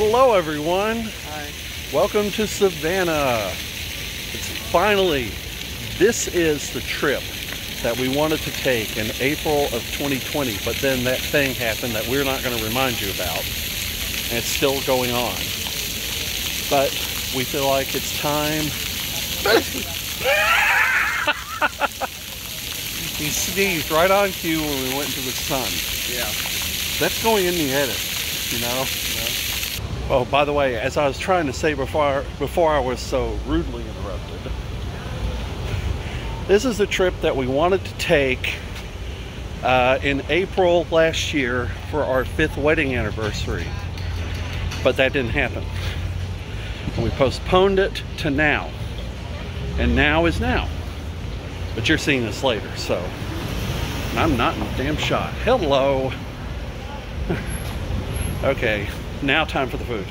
Hello, everyone. Hi. Welcome to Savannah. It's finally, this is the trip that we wanted to take in April of 2020, but then that thing happened that we're not going to remind you about. And it's still going on. But we feel like it's time. he sneezed right on cue when we went into the sun. Yeah. That's going in the edit, you know? Oh, by the way, as I was trying to say before, before I was so rudely interrupted, this is the trip that we wanted to take uh, in April last year for our fifth wedding anniversary, but that didn't happen. And we postponed it to now, and now is now. But you're seeing this later, so I'm not in a damn shot. Hello. okay, now time for the food.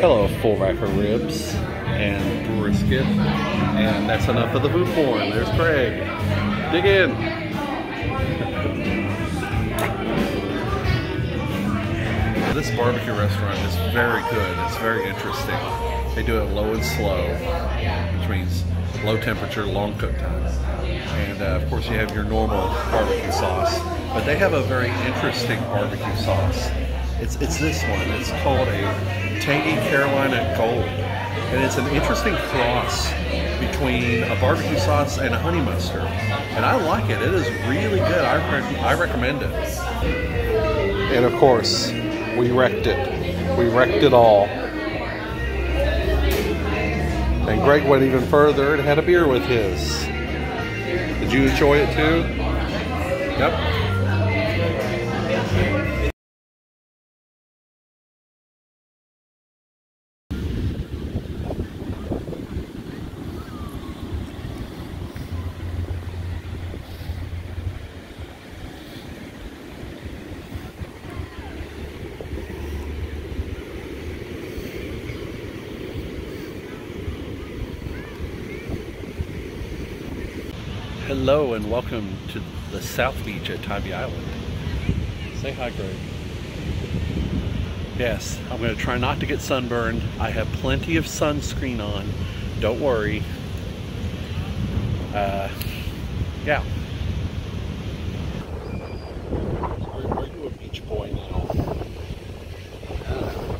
Hello, full rack of ribs and brisket. And that's enough of the food porn. There's Greg. Dig in. this barbecue restaurant is very good. It's very interesting. They do it low and slow, which means low temperature, long cook time. And uh, of course, you have your normal barbecue sauce, but they have a very interesting barbecue sauce. It's, it's this one. It's called a Tangy Carolina Gold. And it's an interesting cross between a barbecue sauce and a honey mustard. And I like it. It is really good. I, rec- I recommend it. And of course, we wrecked it. We wrecked it all. And Greg went even further and had a beer with his. Did you enjoy it too? Yep. Hello and welcome to the South Beach at Tybee Island. Say hi, Greg. Yes, I'm going to try not to get sunburned. I have plenty of sunscreen on. Don't worry. Uh, yeah. Are you a beach boy now? Uh,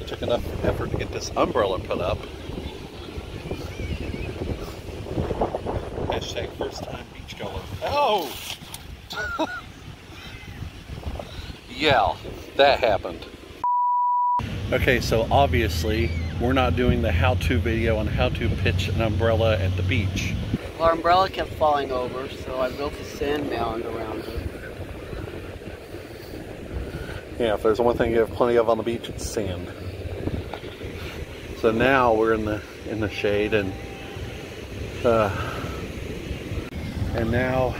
it took enough effort to get this umbrella put up. Hashtag first time beach goer. Oh! yeah, that happened. Okay, so obviously we're not doing the how-to video on how to pitch an umbrella at the beach. Our umbrella kept falling over, so I built a sand mound around it. Yeah, if there's one thing you have plenty of on the beach, it's sand. So now we're in the in the shade and uh, and now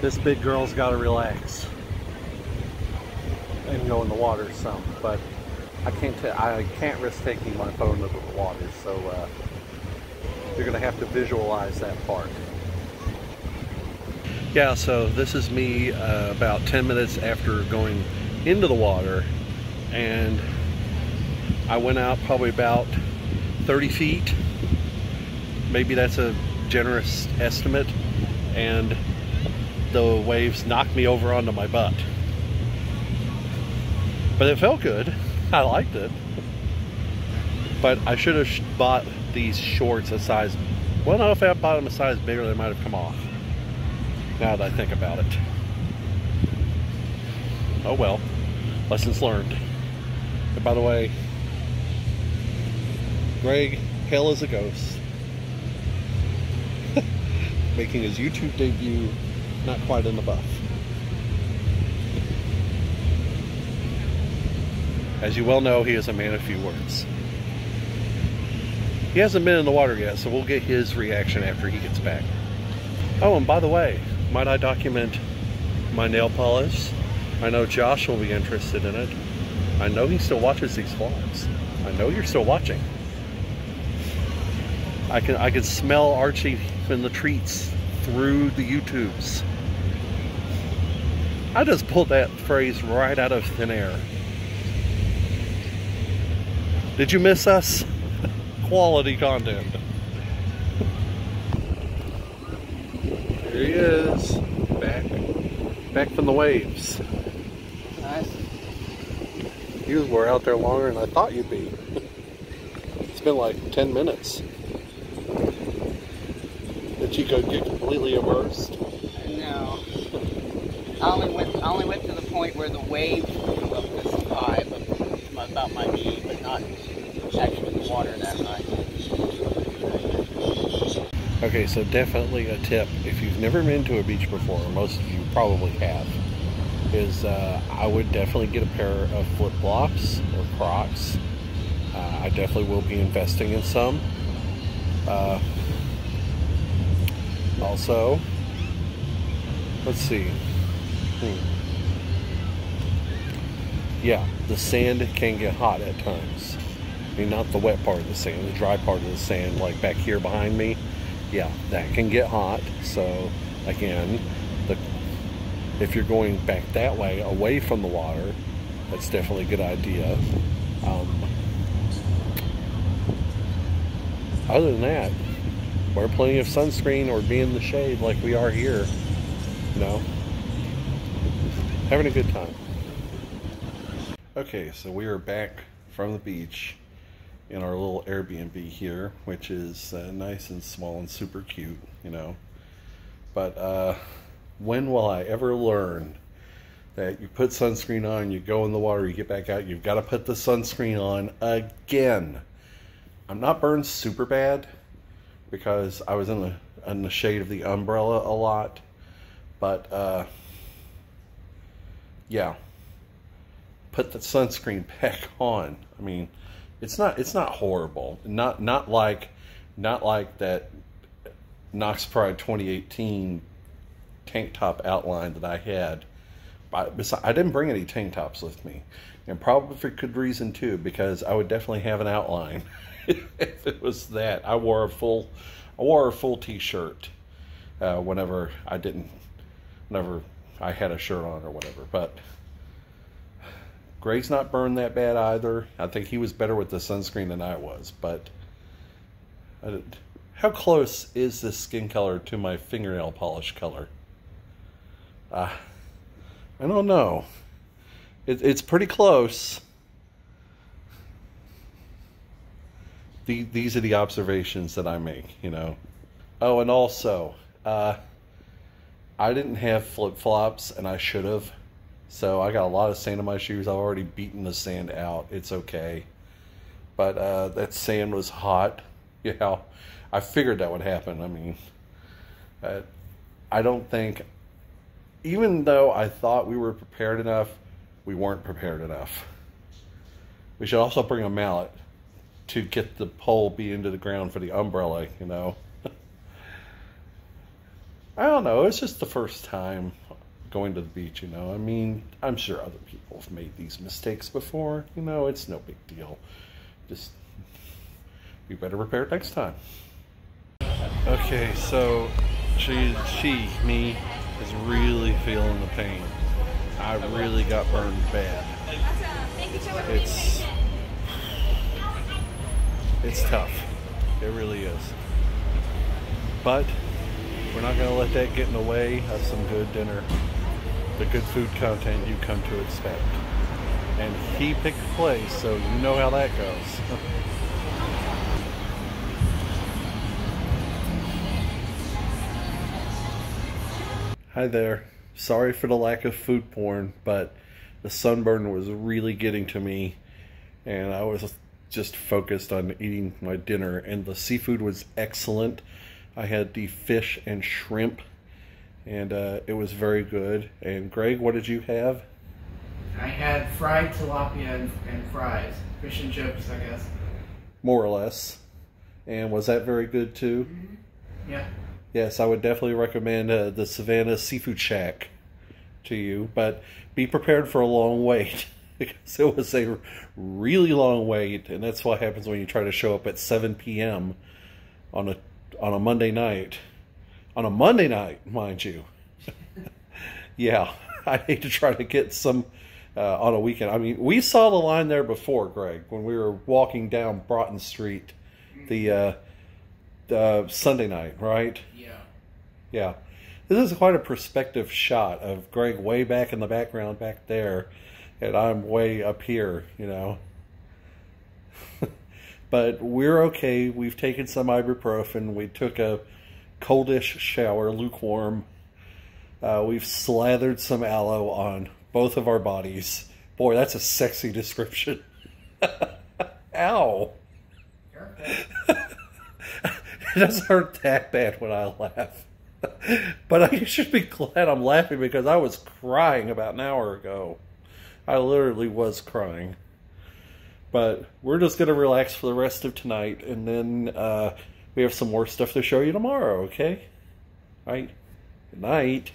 this big girl's got to relax and go in the water some. But I can't t- I can't risk taking my phone into the water, so uh, you're gonna have to visualize that part. Yeah, so this is me uh, about 10 minutes after going into the water, and I went out probably about 30 feet. Maybe that's a generous estimate, and the waves knocked me over onto my butt. But it felt good. I liked it. But I should have bought these shorts a size. Well, no, if I bought them a size bigger, they might have come off. Now that I think about it. Oh well. Lessons learned. And by the way, Greg, hell is a ghost. Making his YouTube debut not quite in the buff. As you well know, he is a man of few words. He hasn't been in the water yet, so we'll get his reaction after he gets back. Oh, and by the way, might I document my nail polish? I know Josh will be interested in it. I know he still watches these vlogs. I know you're still watching. I can I can smell Archie and the treats through the YouTubes. I just pulled that phrase right out of thin air. Did you miss us? Quality content. There he is, back, back from the waves. Nice. You were out there longer than I thought you'd be. It's been like 10 minutes. Did you go get completely immersed? No. I only went. I only went to the point where the wave came up this high, but about my knee, but not actually in the water that high. Okay, so definitely a tip if you've never been to a beach before, most of you probably have, is uh, I would definitely get a pair of flip flops or Crocs. Uh, I definitely will be investing in some. Uh, also, let's see. Hmm. Yeah, the sand can get hot at times. I mean, not the wet part of the sand, the dry part of the sand, like back here behind me. Yeah, that can get hot. So, again, the if you're going back that way, away from the water, that's definitely a good idea. Um, other than that, wear plenty of sunscreen or be in the shade like we are here. You know, having a good time. Okay, so we are back from the beach in our little Airbnb here, which is uh, nice and small and super cute, you know. But uh, when will I ever learn that you put sunscreen on, you go in the water, you get back out, you've got to put the sunscreen on again? I'm not burned super bad because I was in the in the shade of the umbrella a lot, but uh, yeah, put the sunscreen back on. I mean, it's not it's not horrible. Not not like not like that Knox Pride 2018 tank top outline that I had. But I didn't bring any tank tops with me, and probably for good reason too, because I would definitely have an outline if it was that. I wore a full I wore a full T-shirt uh, whenever I didn't, whenever I had a shirt on or whatever. But Greg's not burned that bad either. I think he was better with the sunscreen than I was. But I, how close is this skin color to my fingernail polish color? Uh, I don't know. It, it's pretty close. The, these are the observations that I make, you know. Oh, and also, uh, I didn't have flip flops, and I should have. So I got a lot of sand in my shoes. I've already beaten the sand out. It's okay. But uh, that sand was hot. Yeah, I figured that would happen. I mean, uh, I don't think, even though I thought we were prepared enough, we weren't prepared enough. We should also bring a mallet to get the pole be into the ground for the umbrella, you know. I don't know. It's just the first time going to the beach, you know. I mean, I'm sure other people have made these mistakes before. You know, it's no big deal. Just be better prepared next time. Okay, so she, she, me, is really feeling the pain. I really got burned bad. It's it's tough. It really is. But we're not going to let that get in the way of some good dinner, the good food content you come to expect. And he picked the place, so you know how that goes. Hi there. Sorry for the lack of food porn, but the sunburn was really getting to me, and I was just focused on eating my dinner, and the seafood was excellent. I had the fish and shrimp, and uh, it was very good. And Greg, what did you have? I had fried tilapia and, and fries, fish and chips, I guess. More or less. And was that very good too? Mm-hmm. Yeah. Yes, I would definitely recommend uh, the Savannah Seafood Shack to you, but be prepared for a long wait. because it was a really long wait, and that's what happens when you try to show up at 7 p.m. on a on a Monday night, on a Monday night, mind you. yeah, I hate to try to get some uh, on a weekend. I mean, we saw the line there before, Greg, when we were walking down Broughton Street, the uh, the Sunday night, right? Yeah. This is quite a perspective shot of Greg way back in the background back there, and I'm way up here, you know. but we're okay. We've taken some ibuprofen. We took a coldish shower, lukewarm. Uh, we've slathered some aloe on both of our bodies. Boy, that's a sexy description. Ow. It doesn't hurt that bad when I laugh. But I should be glad I'm laughing because I was crying about an hour ago. I literally was crying. But we're just going to relax for the rest of tonight and then uh, we have some more stuff to show you tomorrow, okay? All right. Good night.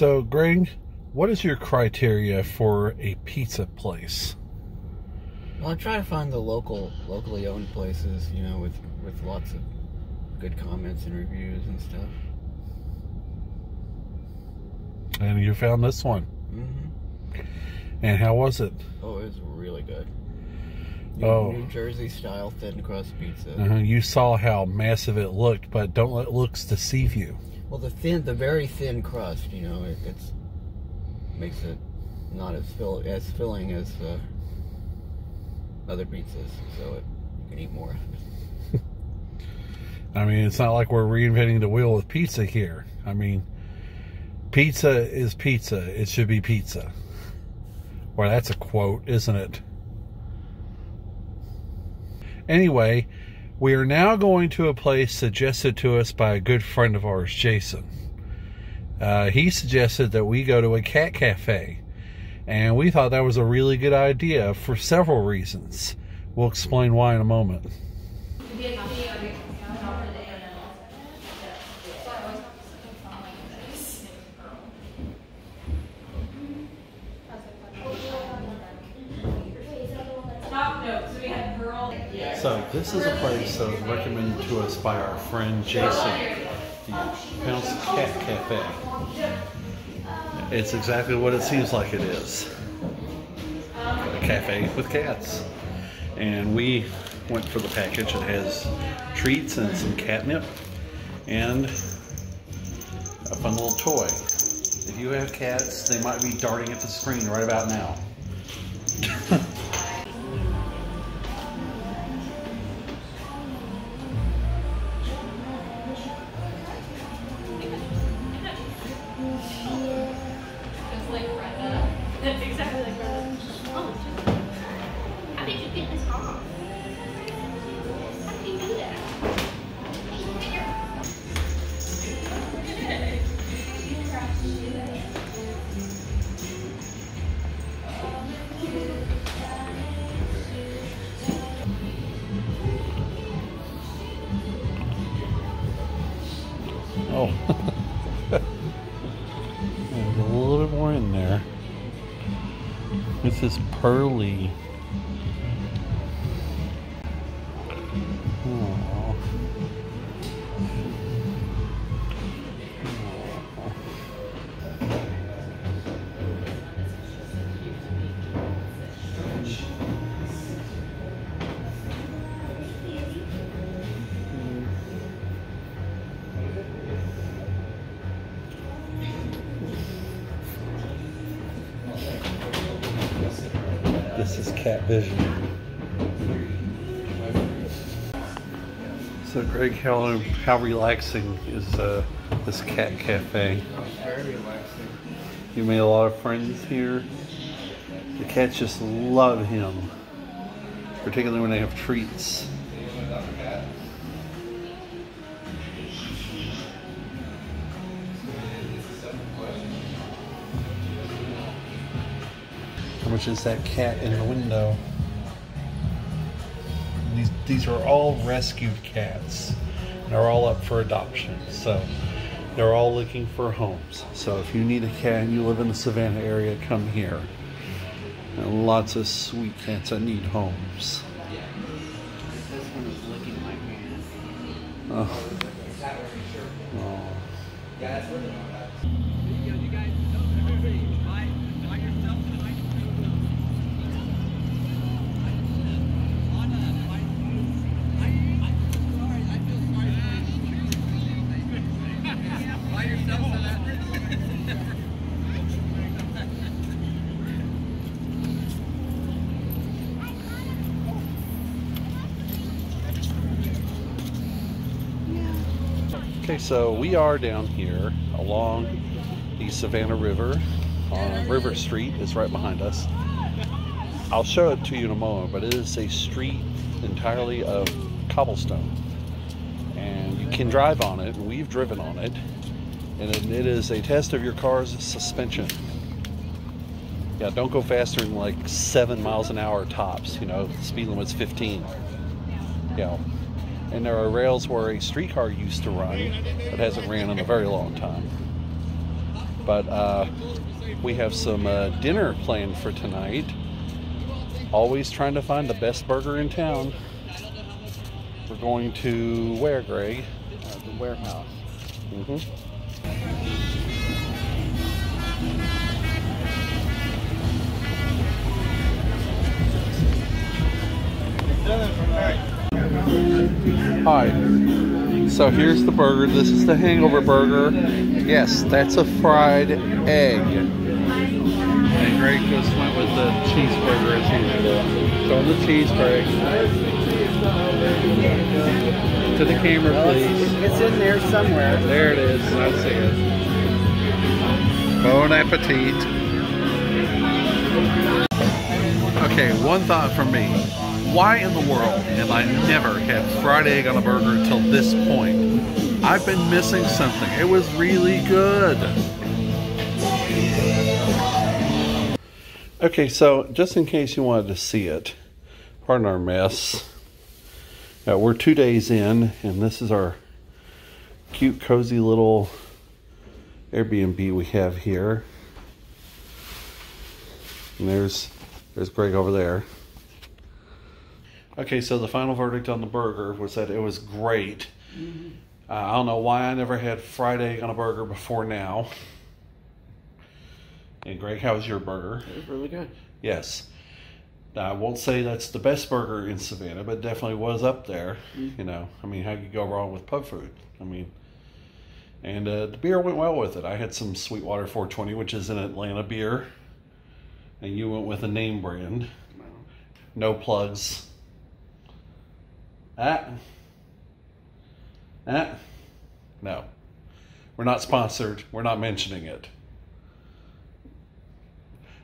So, Greg, what is your criteria for a pizza place? Well, I try to find the local, locally owned places, you know, with with lots of good comments and reviews and stuff. And you found this one. hmm And how was it? Oh, it was really good. New, Oh. New Jersey style thin crust pizza. Uh-huh. You saw how massive it looked, but don't let looks deceive you. Well, the thin, the very thin crust, you know, it, it's makes it not as fill as filling as uh, other pizzas, so it, you can eat more. I mean, it's not like we're reinventing the wheel with pizza here. I mean, pizza is pizza. It should be pizza. Well, that's a quote, isn't it? Anyway, we are now going to a place suggested to us by a good friend of ours, Jason. Uh, he suggested that we go to a cat cafe, and we thought that was a really good idea for several reasons. We'll explain why in a moment. Top note, so we had Pearl. So this is a place that was recommended to us by our friend Jason, the Pounce Cat Cafe. It's exactly what it seems like it is. A cafe with cats. And we went for the package. It has treats and some catnip and a fun little toy. If you have cats, they might be darting at the screen right about now. A little bit more in there. This is pearly. This is cat vision. So, Greg, how how relaxing is uh, this cat cafe? Very relaxing. You made a lot of friends here. The cats just love him, particularly when they have treats. Which is that cat in the window. These, these are all rescued cats. They're all up for adoption. So they're all looking for homes. So if you need a cat and you live in the Savannah area, come here. And lots of sweet cats that need homes. This one is licking my hand. Oh. So we are down here along the Savannah River. River Street is right behind us. I'll show it to you in a moment, but it is a street entirely of cobblestone. And you can drive on it, and we've driven on it. And it, is a test of your car's suspension. Yeah, don't go faster than like seven miles an hour tops. You know, speed limit's 15. Yeah and there are rails where a streetcar used to run but hasn't ran in a very long time. But uh, we have some uh, dinner planned for tonight. Always trying to find the best burger in town. We're going to where, Greg? Uh, the warehouse. Mm-hmm. Hi. So here's the burger. This is the hangover burger. Yes, that's a fried egg. And Greg just went with the cheeseburger as usual. Throw the cheese, Greg. To the camera, please. It's in there somewhere. There it is. I see it. Bon appetit. Okay, one thought from me. Why in the world have I never had fried egg on a burger until this point? I've been missing something. It was really good. Okay, so just in case you wanted to see it, pardon our mess. Uh, we're two days in, and this is our cute, cozy little Airbnb we have here. And there's there's Greg over there. Okay, so the final verdict on the burger was that it was great. Uh, I don't know why I never had fried egg on a burger before now. And Greg, how was your burger? It was really good. Yes. Now, I won't say that's the best burger in Savannah, but definitely was up there. You know, I mean, how could you go wrong with pub food? I mean, and uh, the beer went well with it. I had some Sweetwater 420, which is an Atlanta beer, and you went with a name brand. No plugs. Ah. Ah. No. We're not sponsored. We're not mentioning it.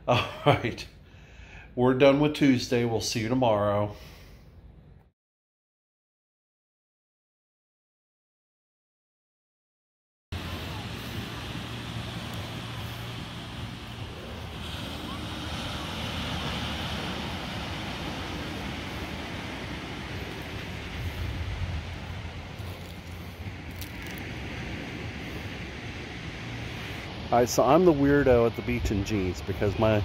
All right. We're done with Tuesday. We'll see you tomorrow. So I'm the weirdo at the beach in jeans because my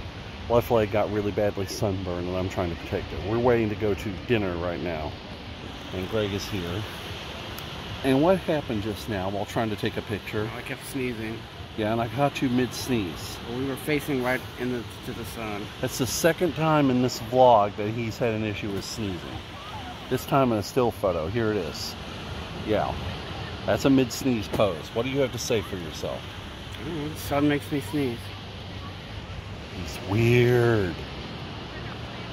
left leg got really badly sunburned and I'm trying to protect it. We're waiting to go to dinner right now, and Greg is here. And what happened just now while trying to take a picture? I kept sneezing. Yeah, and I caught you mid sneeze. Well, we were facing right into to the sun. That's the second time in this vlog that he's had an issue with sneezing. This time in a still photo. Here it is. Yeah, that's a mid sneeze pose. What do you have to say for yourself? Ooh, the sun makes me sneeze. He's weird.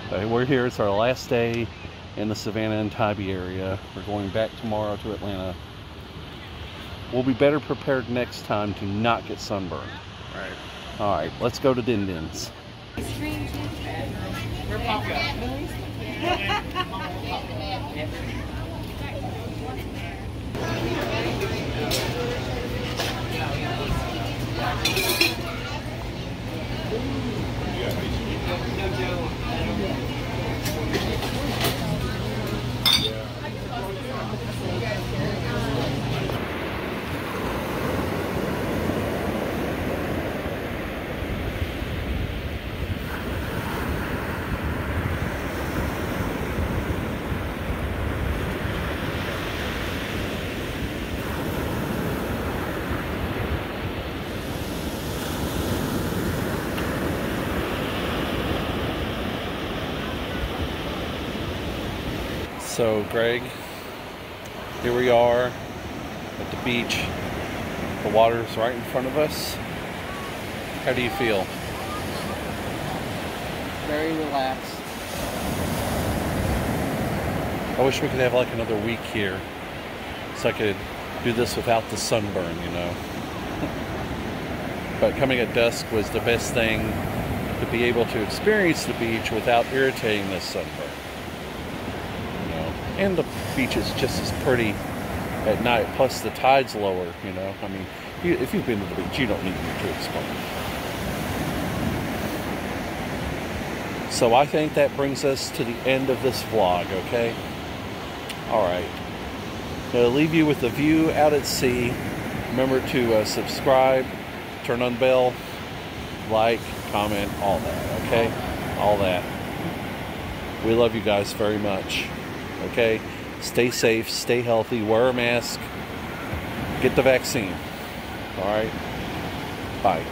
Okay, we're here. It's our last day in the Savannah and Tybee area. We're going back tomorrow to Atlanta. We'll be better prepared next time to not get sunburned. Right. All right, let's go to Din Din's. Yeah, So, Greg, here we are at the beach. The water's right in front of us. How do you feel? Very relaxed. I wish we could have like another week here so I could do this without the sunburn, you know. but coming at dusk was the best thing to be able to experience the beach without irritating the sunburn. And the beach is just as pretty at night. Plus the tide's lower. You know, I mean, you, if you've been to the beach, you don't need me to explain. So I think that brings us to the end of this vlog. Okay. All right. Leave you with the view out at sea. Remember to uh, subscribe, turn on bell, like, comment, all that, okay? All that. We love you guys very much, okay? Stay safe, stay healthy, wear a mask, get the vaccine, all right? Bye.